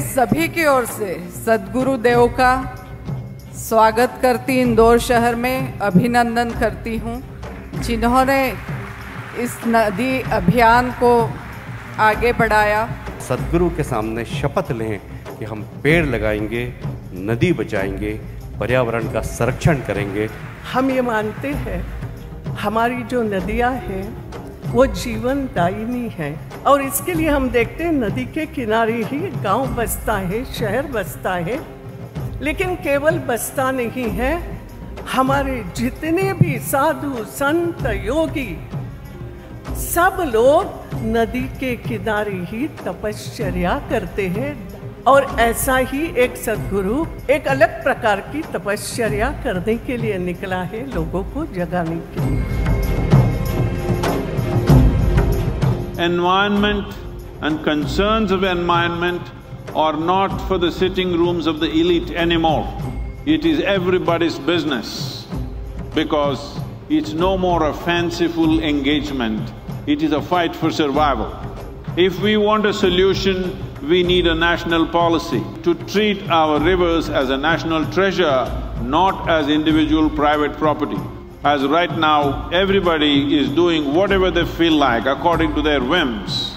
सभी की ओर से सदगुरु देव का स्वागत करती इंदौर शहर में अभिनंदन करती हूँ जिन्होंने इस नदी अभियान को आगे बढ़ाया। सदगुरु के सामने शपथ लें कि हम पेड़ लगाएँगे नदी बचाएँगे पर्यावरण का संरक्षण करेंगे। हम ये मानते हैं हमारी जो नदियाँ हैं वो जीवन दायिनी है। और इसके लिए हम देखते हैं, नदी के किनारे ही गाँव बसता है, शहर बसता है। लेकिन केवल बसता नहीं है, हमारे जितने भी साधु, संत, योगी, सब लोग नदी के किनारे ही तपश्चर्या करते हैं। और ऐसा ही एक सदगुरु एक अलग प्रकार की तपश्चर्या करने के लिए निकला है लोगों को जगाने के लिए। Environment and concerns of environment are not for the sitting rooms of the elite anymore. It is everybody's business because it's no more a fanciful engagement, it is a fight for survival. If we want a solution, we need a national policy to treat our rivers as a national treasure, not as individual private property. As right now, everybody is doing whatever they feel like according to their whims.